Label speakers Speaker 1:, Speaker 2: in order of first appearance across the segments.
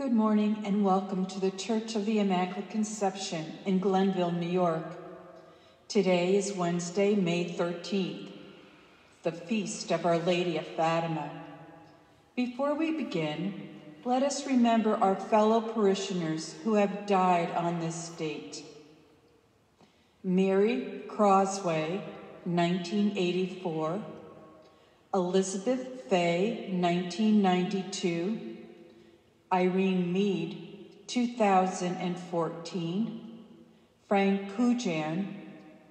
Speaker 1: Good morning and welcome to the Church of the Immaculate Conception in Glenville, New York. Today is Wednesday, May 13th, the feast of Our Lady of Fatima. Before we begin, let us remember our fellow parishioners who have died on this date. Mary Crosway, 1984. Elizabeth Fay, 1992. Irene Mead, 2014. Frank Kujan,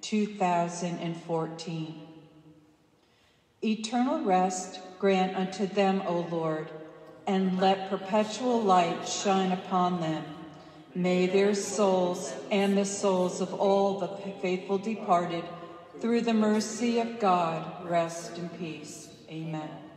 Speaker 1: 2014. Eternal rest grant unto them, O Lord, and let perpetual light shine upon them. May their souls and the souls of all the faithful departed, through the mercy of God, rest in peace. Amen.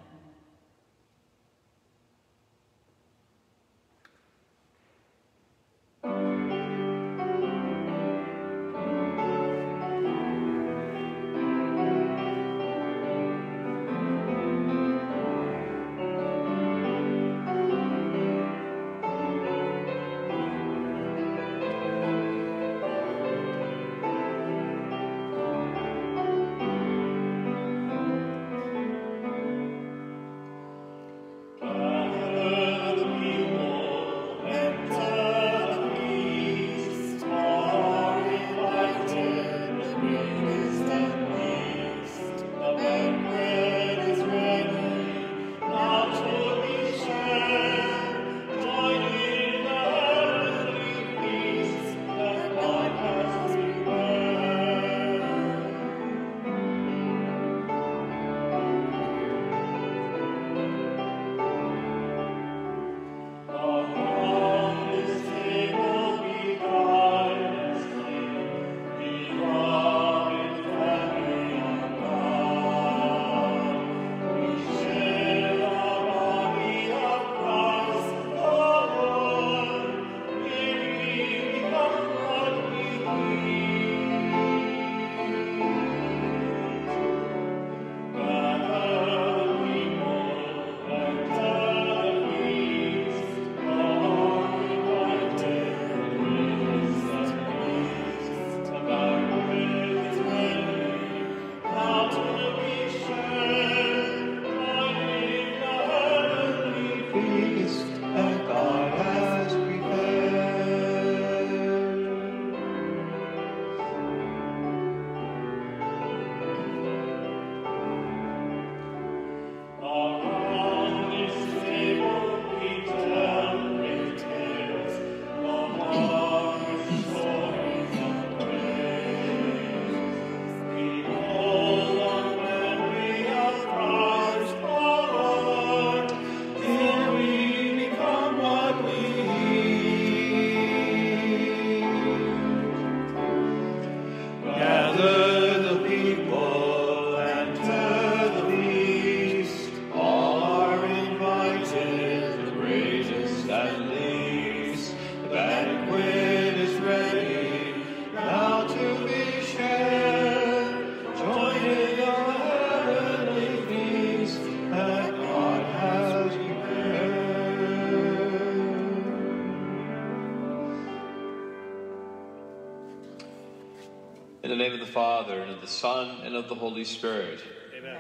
Speaker 2: The Son, and of the Holy Spirit.
Speaker 3: Amen.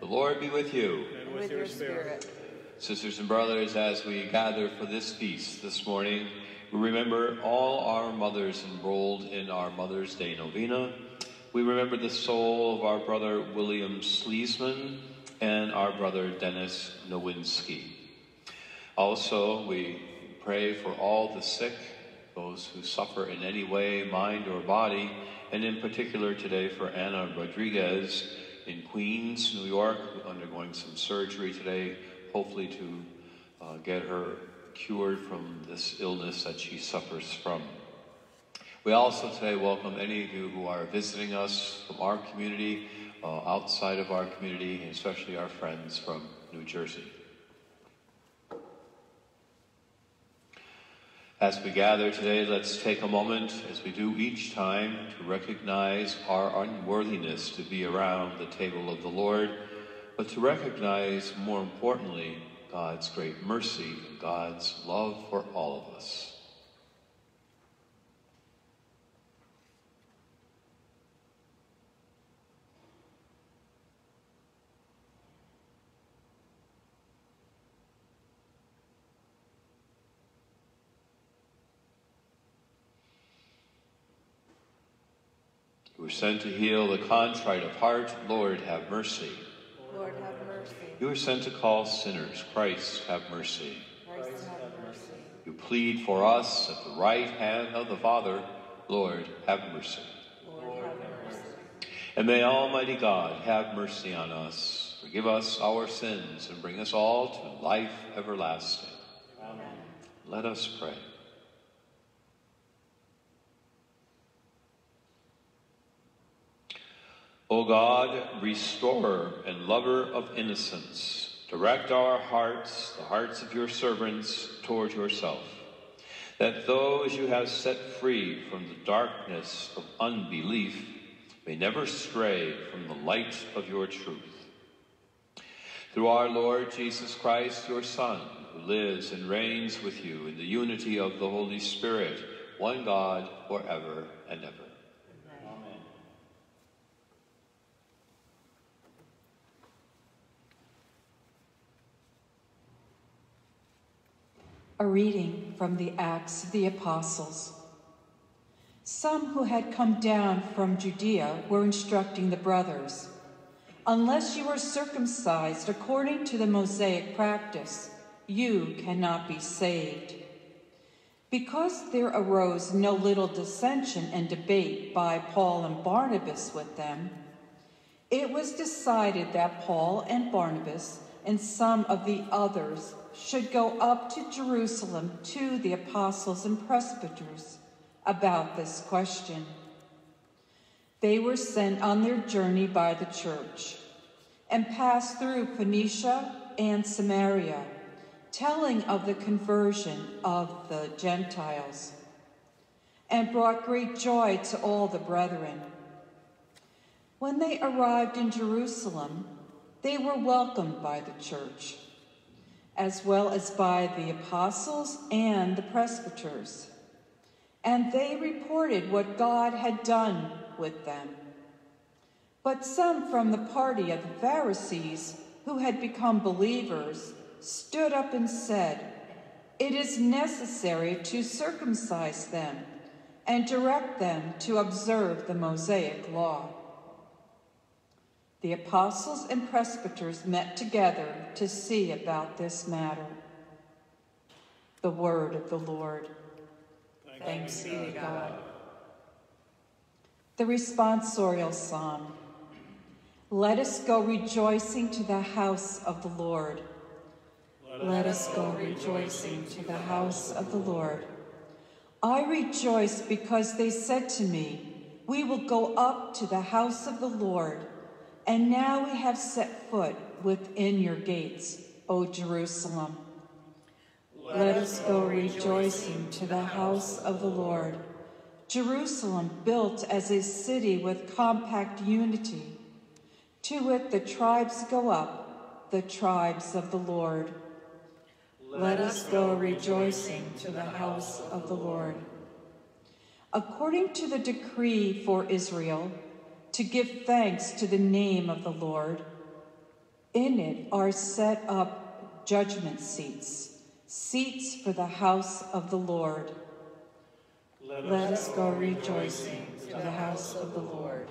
Speaker 2: The Lord be with you.
Speaker 3: And with, with your spirit. spirit.
Speaker 2: Sisters and brothers, as we gather for this feast this morning, we remember all our mothers enrolled in our Mother's Day Novena. We remember the soul of our brother William Sleesman and our brother Dennis Nowinski. Also, we pray for all the sick, those who suffer in any way, mind or body, and in particular today for Anna Rodriguez in Queens, New York, undergoing some surgery today, hopefully to uh, get her cured from this illness that she suffers from. We also today welcome any of you who are visiting us from our community, uh, outside of our community, and especially our friends from New Jersey. As we gather today, let's take a moment, as we do each time, to recognize our unworthiness to be around the table of the Lord, but to recognize, more importantly, God's great mercy, and God's love for all of us. You were sent to heal the contrite of heart. Lord, have mercy.
Speaker 3: Lord, have mercy.
Speaker 2: You were sent to call sinners. Christ, have mercy.
Speaker 3: Christ, have mercy.
Speaker 2: You plead for us at the right hand of the Father. Lord, have mercy.
Speaker 3: Lord, have mercy.
Speaker 2: And may Almighty God have mercy on us, forgive us our sins, and bring us all to life everlasting.
Speaker 3: Amen.
Speaker 2: Let us pray. O God, restorer and lover of innocence, direct our hearts, the hearts of your servants, toward yourself, that those you have set free from the darkness of unbelief may never stray from the light of your truth. Through our Lord Jesus Christ, your Son, who lives and reigns with you in the unity of the Holy Spirit, one God, forever and ever.
Speaker 4: A reading from the Acts of the Apostles. Some who had come down from Judea were instructing the brothers Unless you are circumcised according to the Mosaic practice, you cannot be saved. Because there arose no little dissension and debate by Paul and Barnabas with them, it was decided that Paul and Barnabas and some of the others should go up to Jerusalem to the apostles and presbyters about this question. They were sent on their journey by the church and passed through Phoenicia and Samaria, telling of the conversion of the Gentiles, and brought great joy to all the brethren. When they arrived in Jerusalem, they were welcomed by the church as well as by the apostles and the presbyters. And they reported what God had done with them. But some from the party of the Pharisees who had become believers stood up and said, It is necessary to circumcise them and direct them to observe the Mosaic law. The apostles and presbyters met together to see about this matter. The word of the Lord. Thanks be to God. The responsorial psalm. Let us go rejoicing to the house of the Lord. Let us go rejoicing to the house of the Lord. I rejoice because they said to me, We will go up to the house of the Lord. And now we have set foot within your gates, O Jerusalem. Let us go rejoicing to the house of the Lord. Jerusalem built as a city with compact unity. To it the tribes go up, the tribes of the Lord. Let us go rejoicing to the house of the Lord. According to the decree for Israel, to give thanks to the name of the Lord. In it are set up judgment seats, seats for the house of the Lord. Let, Let us go rejoicing to the house of the Lord.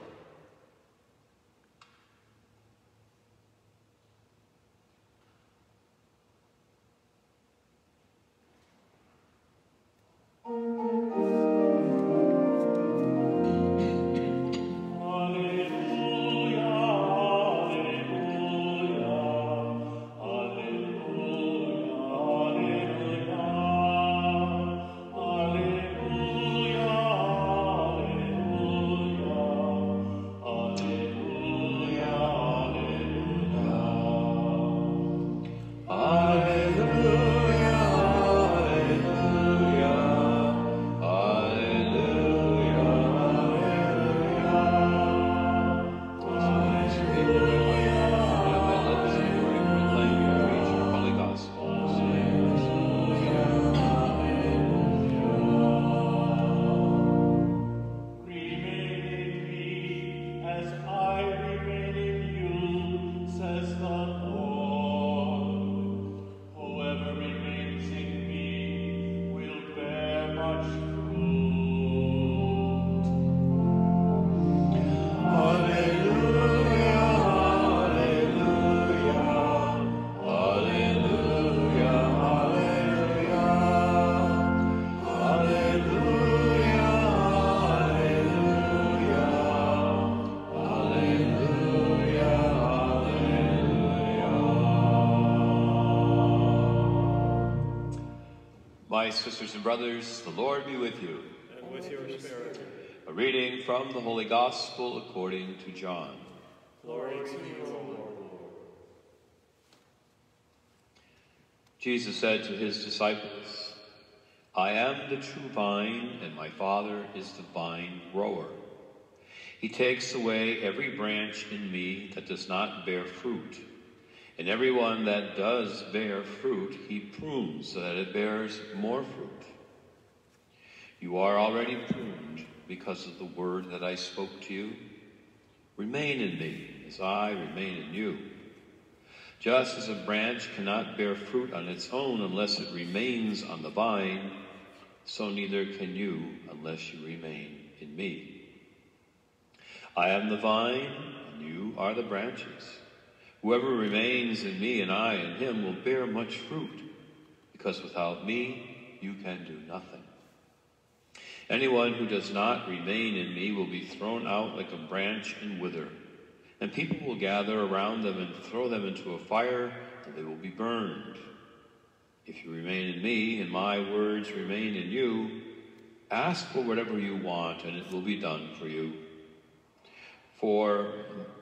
Speaker 2: My sisters and brothers, the Lord be with you.
Speaker 5: And with your spirit.
Speaker 2: A reading from the Holy Gospel according to John.
Speaker 5: Glory to you, O Lord.
Speaker 2: Jesus said to his disciples, I am the true vine, and my Father is the vine grower. He takes away every branch in me that does not bear fruit, and every one that does bear fruit, he prunes so that it bears more fruit. You are already pruned because of the word that I spoke to you. Remain in me as I remain in you. Just as a branch cannot bear fruit on its own unless it remains on the vine, so neither can you unless you remain in me. I am the vine, and you are the branches. Whoever remains in me and I in him will bear much fruit, because without me you can do nothing. Anyone who does not remain in me will be thrown out like a branch and wither, and people will gather around them and throw them into a fire, and they will be burned. If you remain in me and my words remain in you, ask for whatever you want, and it will be done for you. For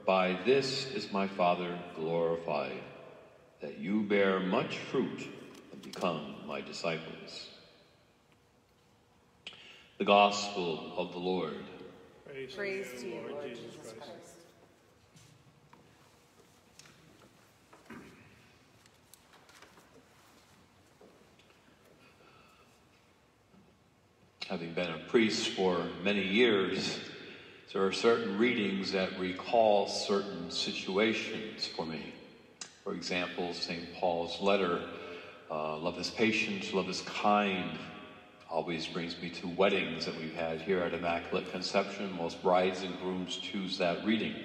Speaker 2: by this is my Father glorified, that you bear much fruit and become my disciples. The Gospel of the Lord.
Speaker 5: Praise,
Speaker 3: Praise
Speaker 5: to
Speaker 3: to
Speaker 5: you,
Speaker 3: you,
Speaker 5: Lord
Speaker 3: Lord
Speaker 5: Jesus
Speaker 3: Jesus
Speaker 5: Christ.
Speaker 3: Christ.
Speaker 2: Having been a priest for many years, there are certain readings that recall certain situations for me. For example, St. Paul's letter, uh, love is patient, love is kind, always brings me to weddings that we've had here at Immaculate Conception. Most brides and grooms choose that reading.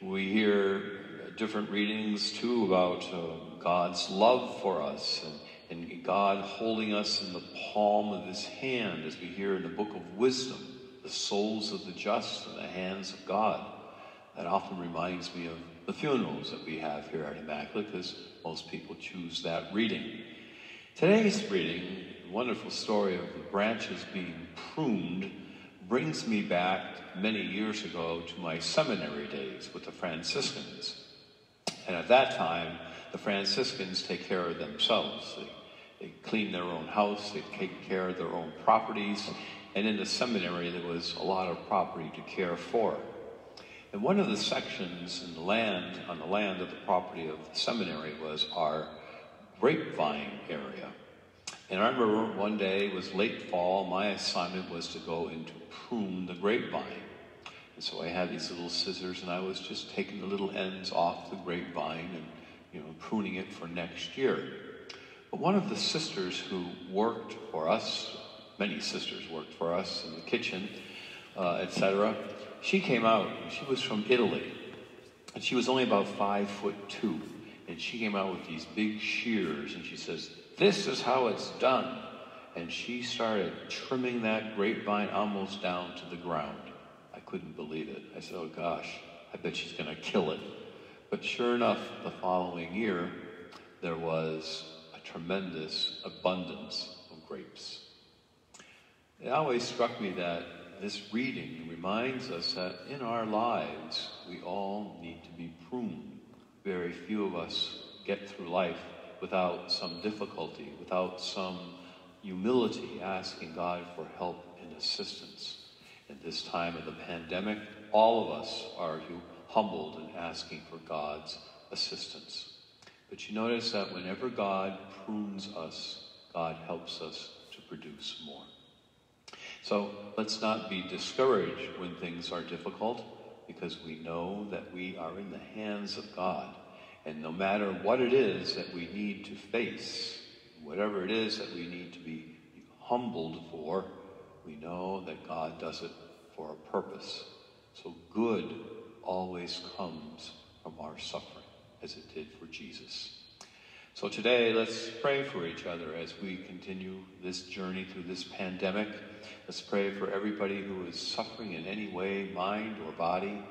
Speaker 2: We hear different readings too about uh, God's love for us and, and God holding us in the palm of his hand, as we hear in the book of wisdom, the souls of the just in the hands of God. That often reminds me of the funerals that we have here at Immaculate, because most people choose that reading. Today's reading, the wonderful story of the branches being pruned, brings me back many years ago to my seminary days with the Franciscans. And at that time, the Franciscans take care of themselves. They, they clean their own house, they take care of their own properties, and in the seminary there was a lot of property to care for. And one of the sections in the land, on the land of the property of the seminary was our grapevine area. And I remember one day, it was late fall, my assignment was to go and to prune the grapevine. And so I had these little scissors and I was just taking the little ends off the grapevine and, you know, pruning it for next year. But one of the sisters who worked for us, many sisters worked for us in the kitchen, uh, etc., she came out. She was from Italy. And she was only about five foot two. And she came out with these big shears and she says, This is how it's done. And she started trimming that grapevine almost down to the ground. I couldn't believe it. I said, Oh gosh, I bet she's going to kill it. But sure enough, the following year, there was a tremendous abundance of grapes. It always struck me that this reading reminds us that in our lives, we all need to be pruned. Very few of us get through life without some difficulty, without some humility, asking God for help and assistance. In this time of the pandemic, all of us are humbled and asking for God's assistance. But you notice that whenever God prunes us, God helps us to produce more. So let's not be discouraged when things are difficult because we know that we are in the hands of God. And no matter what it is that we need to face, whatever it is that we need to be humbled for, we know that God does it for a purpose. So good always comes from our suffering, as it did for Jesus. So today, let's pray for each other as we continue this journey through this pandemic. Let's pray for everybody who is suffering in any way, mind or body,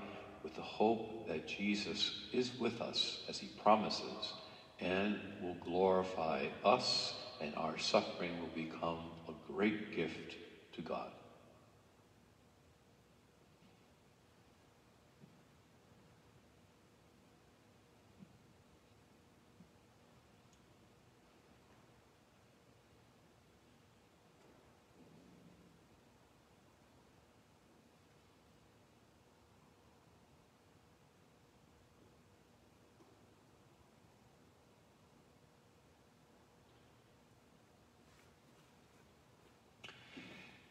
Speaker 2: with the hope that Jesus is with us as he promises and will glorify us and our suffering will become a great gift to God.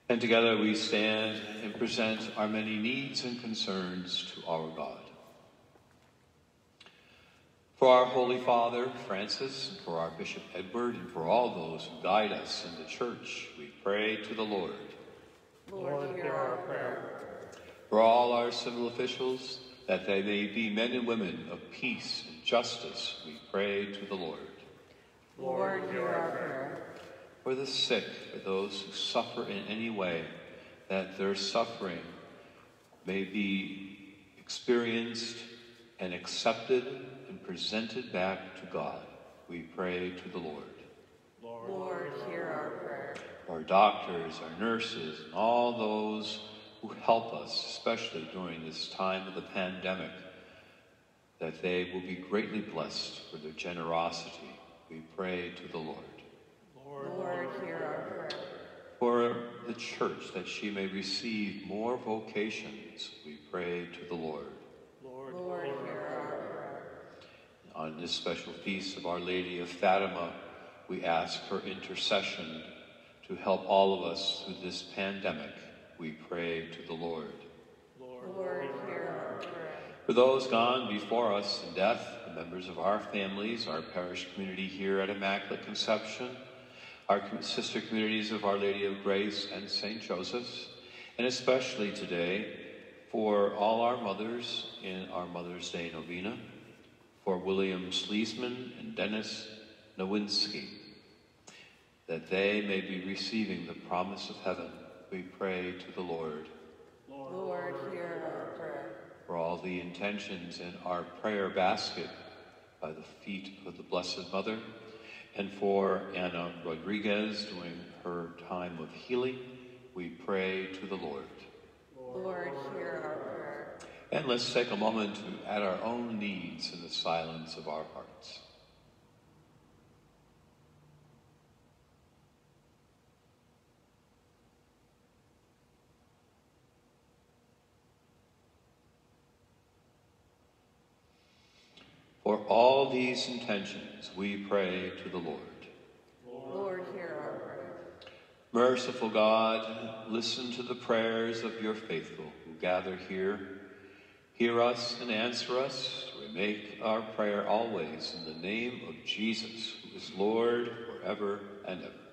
Speaker 2: And together we stand and present our many needs and concerns to our God. For our Holy Father, Francis, for our Bishop Edward, and for all those who guide us in the church, we pray to the Lord.
Speaker 3: Lord, hear our prayer.
Speaker 2: For all our civil officials, that they may be men and women of peace and justice, we pray to the Lord.
Speaker 3: Lord, hear our prayer.
Speaker 2: For the sick, for those who suffer in any way, that their suffering may be experienced and accepted and presented back to God. We pray to the Lord.
Speaker 3: Lord, hear our prayer.
Speaker 2: Our doctors, our nurses, and all those who help us, especially during this time of the pandemic, that they will be greatly blessed for their generosity. We pray to the Lord.
Speaker 3: Lord, hear our prayer.
Speaker 2: For the church, that she may receive more vocations, we pray to the Lord.
Speaker 3: Lord, hear our prayer.
Speaker 2: On this special feast of Our Lady of Fatima, we ask her intercession to help all of us through this pandemic. We pray to the Lord.
Speaker 3: Lord, hear our prayer.
Speaker 2: For those gone before us in death, the members of our families, our parish community here at Immaculate Conception, our sister communities of Our Lady of Grace and St. Joseph's, and especially today for all our mothers in our Mother's Day Novena, for William Sleesman and Dennis Nowinski, that they may be receiving the promise of heaven. We pray to the Lord
Speaker 3: Lord, hear our prayer.
Speaker 2: for all the intentions in our prayer basket by the feet of the Blessed Mother, and for Anna Rodriguez during her time of healing, we pray to the Lord.
Speaker 3: Lord, hear our prayer.
Speaker 2: And let's take a moment to add our own needs in the silence of our hearts. For all these intentions, we pray to the Lord.
Speaker 3: Lord, hear our prayer.
Speaker 2: Merciful God, listen to the prayers of your faithful who gather here. Hear us and answer us. We make our prayer always in the name of Jesus, who is Lord forever and ever.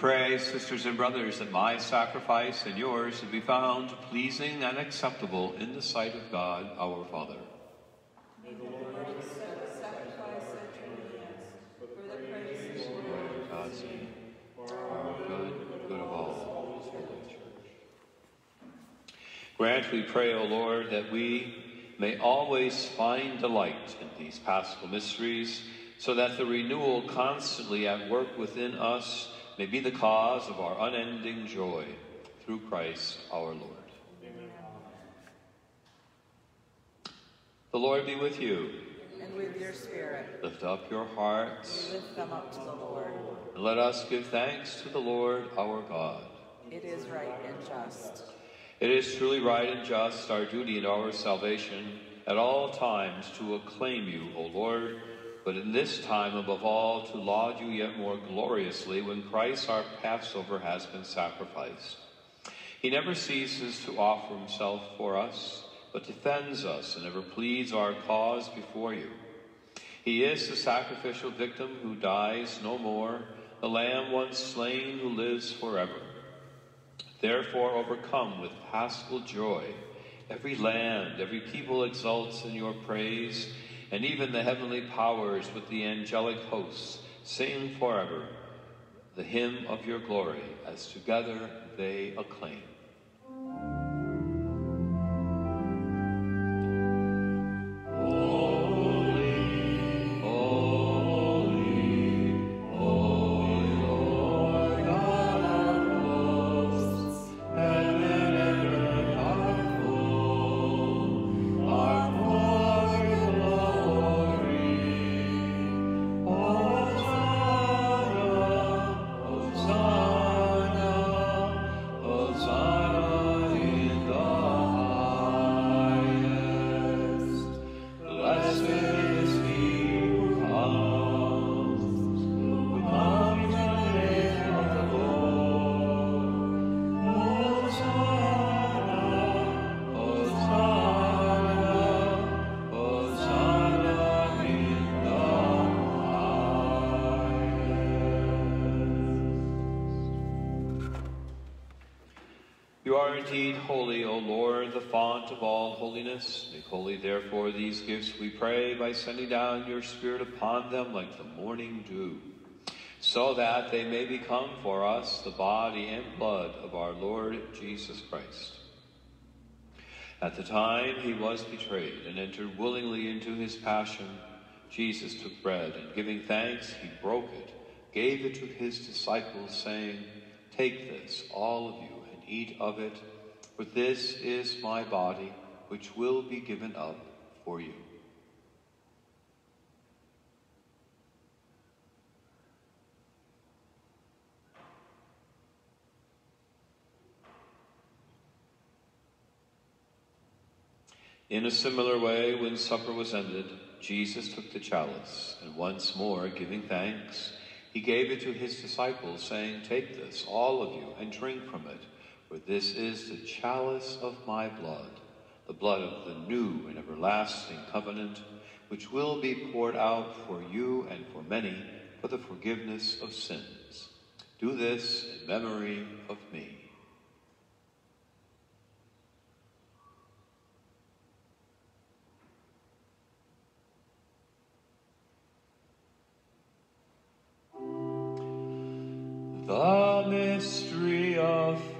Speaker 2: Pray, sisters and brothers, that my sacrifice and yours will be found pleasing and acceptable in the sight of God our Father.
Speaker 4: May the Lord accept the sacrifice at your hands for the praise of your
Speaker 2: Lord God's name, for our good and good of all holy church. Grant, we pray, O Lord, that we may always find delight in these paschal mysteries, so that the renewal constantly at work within us may be the cause of our unending joy through Christ our Lord. Amen. The Lord be with you.
Speaker 3: And with your spirit,
Speaker 2: Lift up your hearts,
Speaker 3: lift them up to the Lord.
Speaker 2: and let us give thanks to the Lord our God.
Speaker 3: It is right and just.
Speaker 2: It is truly right and just, our duty and our salvation, at all times to acclaim you, O Lord, but in this time above all to laud you yet more gloriously when Christ our Passover has been sacrificed. He never ceases to offer himself for us, but defends us and ever pleads our cause before you. He is the sacrificial victim who dies no more, the lamb once slain who lives forever. Therefore, overcome with paschal joy, every land, every people exults in your praise, and even the heavenly powers with the angelic hosts sing forever the hymn of your glory, as together they acclaim. Are indeed holy, O Lord, the font of all holiness. Make holy, therefore, these gifts, we pray, by sending down your Spirit upon them like the morning dew, so that they may become for us the body and blood of our Lord Jesus Christ. At the time he was betrayed and entered willingly into his passion, Jesus took bread and giving thanks, he broke it, gave it to his disciples, saying, Take this, all of you, eat of it, for this is my body, which will be given up for you. In a similar way, when supper was ended, Jesus took the chalice, and once more giving thanks, he gave it to his disciples, saying, Take this, all of you, and drink from it, for this is the chalice of my blood, the blood of the new and everlasting covenant, which will be poured out for you and for many for the forgiveness of sins. Do this in memory of me. The mystery of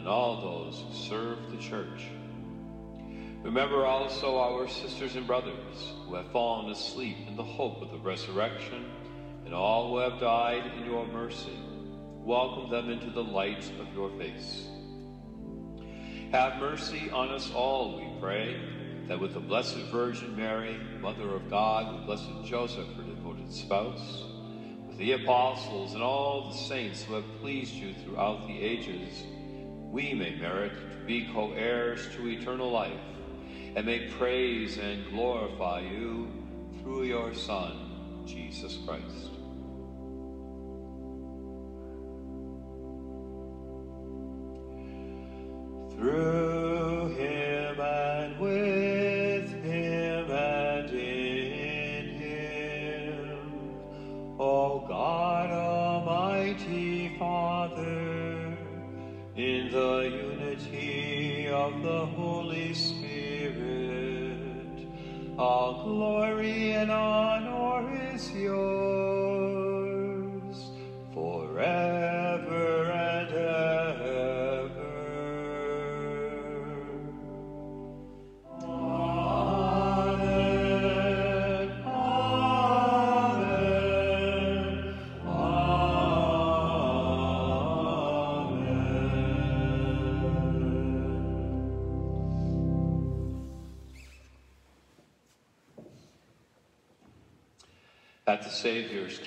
Speaker 2: and all those who serve the Church. Remember also our sisters and brothers who have fallen asleep in the hope of the resurrection, and all who have died in your mercy. Welcome them into the light of your face. Have mercy on us all, we pray, that with the Blessed Virgin Mary, Mother of God, with Blessed Joseph, her devoted spouse, with the apostles and all the saints who have pleased you throughout the ages, we may merit to be co-heirs to eternal life, and may praise and glorify you through your Son, Jesus Christ. Through him and with in the unity of the Holy Spirit, all glory and honor is yours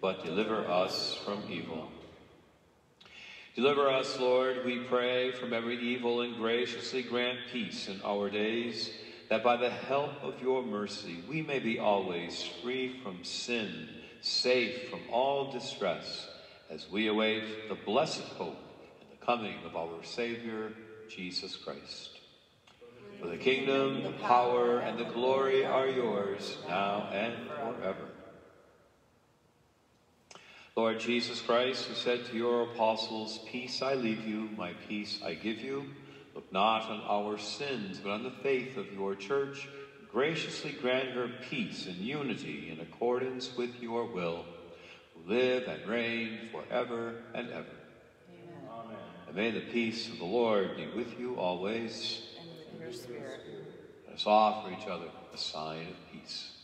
Speaker 2: but deliver us from evil. Deliver us, Lord, we pray, from every evil, and graciously grant peace in our days, that by the help of your mercy we may be always free from sin, safe from all distress, as we await the blessed hope and the coming of our Savior, Jesus Christ. For the kingdom, the power, and the glory are yours, now and forever. Lord Jesus Christ, who said to your apostles, Peace I leave you, my peace I give you, look not on our sins, but on the faith of your church. Graciously grant her peace and unity in accordance with your will, who live and reign forever and ever.
Speaker 3: Amen.
Speaker 2: And may the peace of the Lord be with you always.
Speaker 3: And with your spirit.
Speaker 2: Let us offer each other a sign of peace.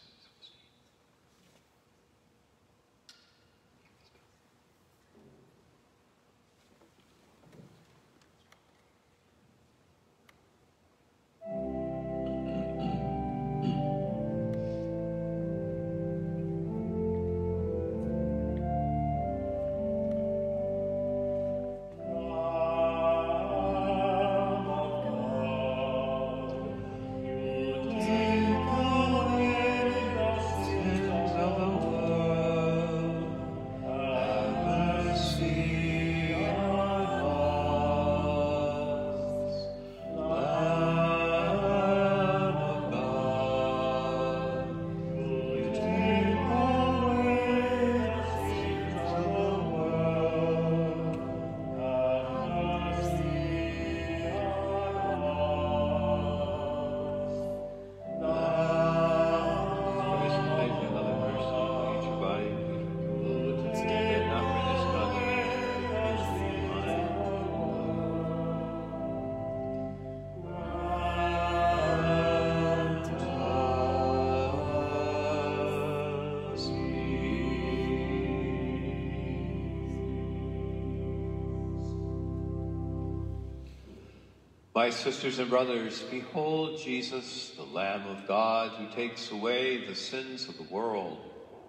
Speaker 2: My sisters and brothers, behold Jesus, the Lamb of God, who takes away the sins of the world.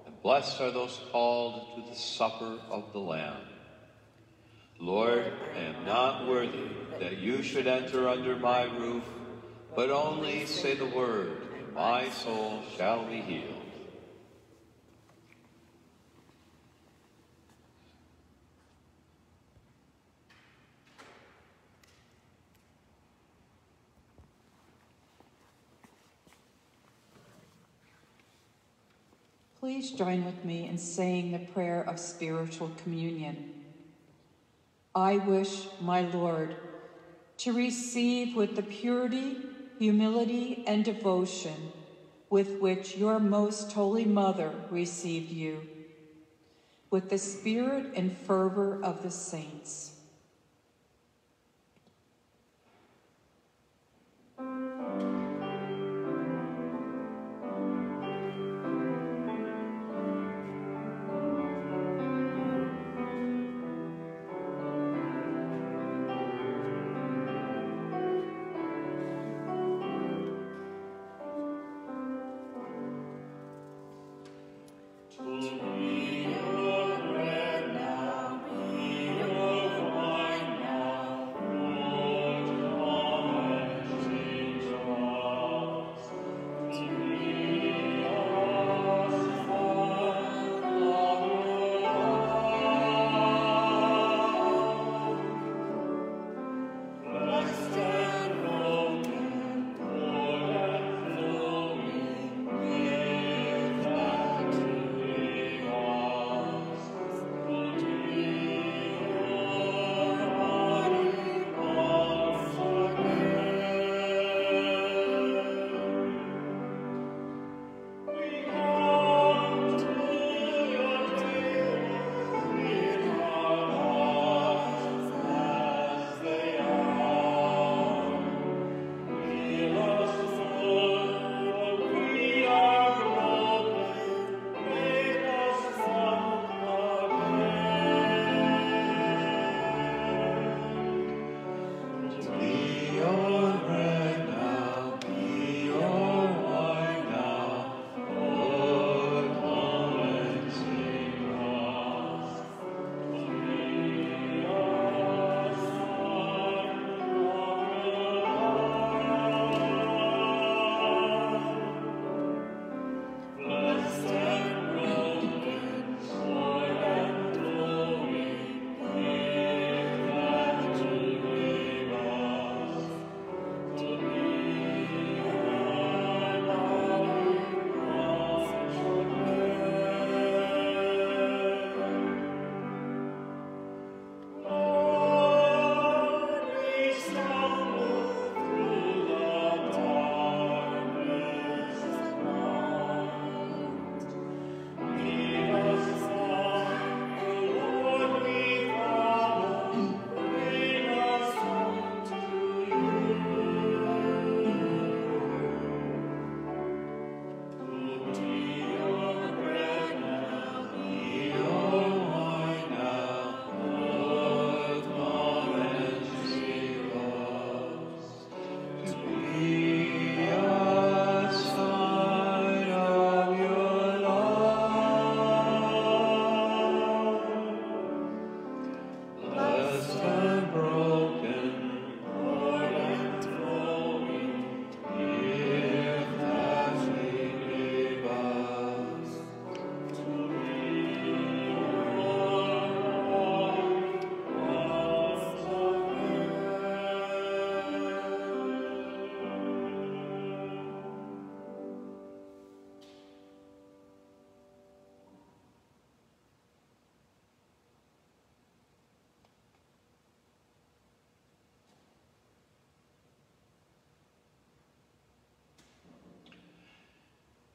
Speaker 2: And blessed are those called to the supper of the Lamb. Lord, I am not worthy that you should enter under my roof, but only say the word, and my soul shall be healed.
Speaker 1: Please join with me in saying the prayer of spiritual communion. I wish, my Lord, to receive with the purity, humility, and devotion with which your most holy mother received you, with the spirit and fervor of the saints.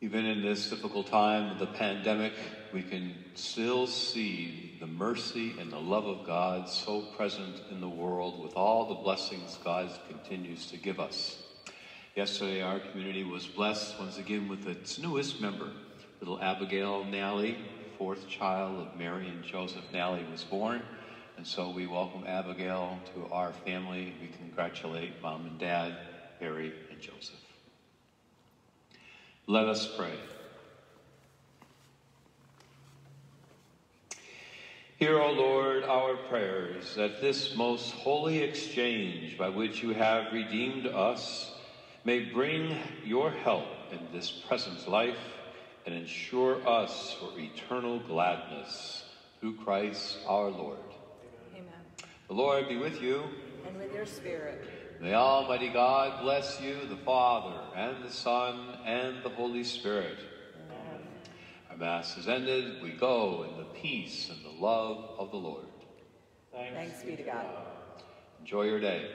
Speaker 2: Even in this difficult time of the pandemic, we can still see the mercy and the love of God so present in the world with all the blessings God continues to give us. Yesterday, our community was blessed once again with its newest member, little Abigail Nally, fourth child of Mary and Joseph Nally was born. And so we welcome Abigail to our family. We congratulate mom and dad, Harry and Joseph. Let us pray. Hear, O Lord, our prayers, that this most holy exchange by which you have redeemed us may bring your help in this present life and ensure us for eternal gladness through Christ our Lord.
Speaker 3: Amen.
Speaker 2: The Lord be with you.
Speaker 3: And with your spirit.
Speaker 2: May Almighty God bless you, the Father, and the Son, and the Holy Spirit.
Speaker 3: Amen.
Speaker 2: Our Mass is ended. We go in the peace and the love of the Lord.
Speaker 3: Thanks be to God.
Speaker 2: Enjoy your day.